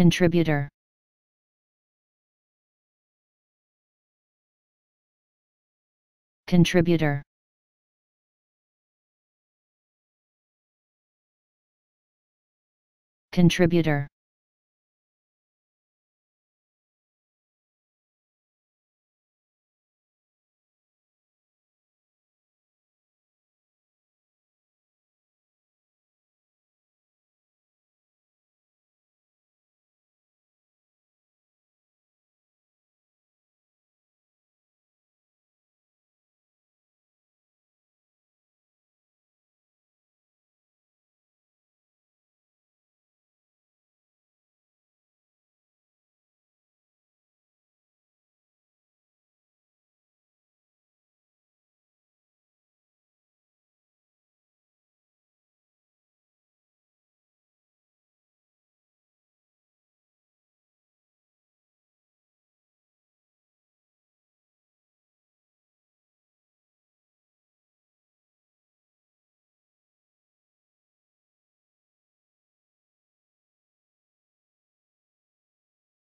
Contributor. Contributor. Contributor.